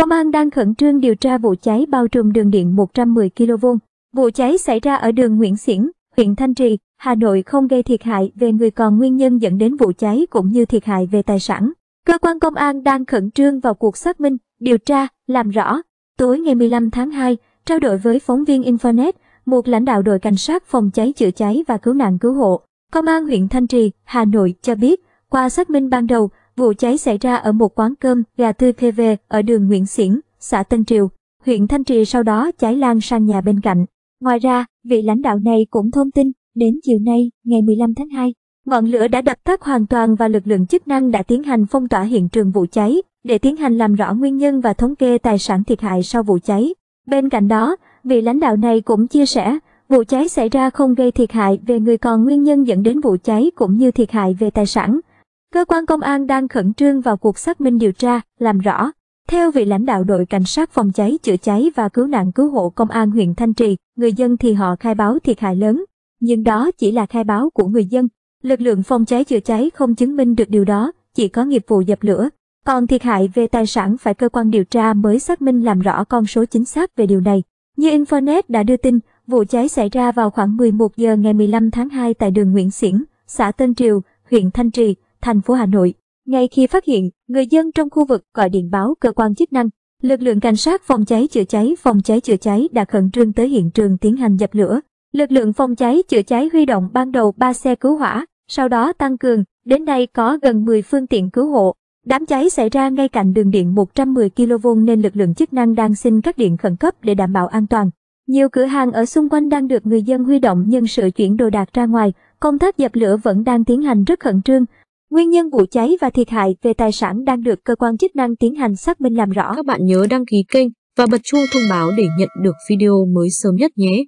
Công an đang khẩn trương điều tra vụ cháy bao trùm đường điện 110 kV. Vụ cháy xảy ra ở đường Nguyễn Xiển, huyện Thanh Trì, Hà Nội không gây thiệt hại về người còn nguyên nhân dẫn đến vụ cháy cũng như thiệt hại về tài sản. Cơ quan công an đang khẩn trương vào cuộc xác minh, điều tra, làm rõ. Tối ngày 15 tháng 2, trao đổi với phóng viên Infonet, một lãnh đạo đội cảnh sát phòng cháy chữa cháy và cứu nạn cứu hộ, Công an huyện Thanh Trì, Hà Nội cho biết, qua xác minh ban đầu, vụ cháy xảy ra ở một quán cơm gà tươi PV ở đường Nguyễn Xiển, xã Tân Triều, huyện Thanh Trì sau đó cháy lan sang nhà bên cạnh. Ngoài ra, vị lãnh đạo này cũng thông tin, đến chiều nay, ngày 15 tháng 2, ngọn lửa đã đập tắt hoàn toàn và lực lượng chức năng đã tiến hành phong tỏa hiện trường vụ cháy để tiến hành làm rõ nguyên nhân và thống kê tài sản thiệt hại sau vụ cháy. Bên cạnh đó, vị lãnh đạo này cũng chia sẻ, vụ cháy xảy ra không gây thiệt hại về người còn nguyên nhân dẫn đến vụ cháy cũng như thiệt hại về tài sản. Cơ quan công an đang khẩn trương vào cuộc xác minh điều tra, làm rõ. Theo vị lãnh đạo đội cảnh sát phòng cháy chữa cháy và cứu nạn cứu hộ công an huyện Thanh Trì, người dân thì họ khai báo thiệt hại lớn. Nhưng đó chỉ là khai báo của người dân. Lực lượng phòng cháy chữa cháy không chứng minh được điều đó, chỉ có nghiệp vụ dập lửa. Còn thiệt hại về tài sản phải cơ quan điều tra mới xác minh làm rõ con số chính xác về điều này. Như Infonet đã đưa tin, vụ cháy xảy ra vào khoảng 11 giờ ngày 15 tháng 2 tại đường Nguyễn Xiển, xã Tân Triều, huyện Thanh Trì, thành phố Hà Nội. Ngay khi phát hiện, người dân trong khu vực gọi điện báo cơ quan chức năng, lực lượng cảnh sát phòng cháy chữa cháy phòng cháy chữa cháy đã khẩn trương tới hiện trường tiến hành dập lửa. Lực lượng phòng cháy chữa cháy huy động ban đầu 3 xe cứu hỏa, sau đó tăng cường, đến nay có gần 10 phương tiện cứu hộ. Đám cháy xảy ra ngay cạnh đường điện 110 kV nên lực lượng chức năng đang xin các điện khẩn cấp để đảm bảo an toàn. Nhiều cửa hàng ở xung quanh đang được người dân huy động nhân sự chuyển đồ đạc ra ngoài, công tác dập lửa vẫn đang tiến hành rất khẩn trương. Nguyên nhân vụ cháy và thiệt hại về tài sản đang được cơ quan chức năng tiến hành xác minh làm rõ. Các bạn nhớ đăng ký kênh và bật chuông thông báo để nhận được video mới sớm nhất nhé.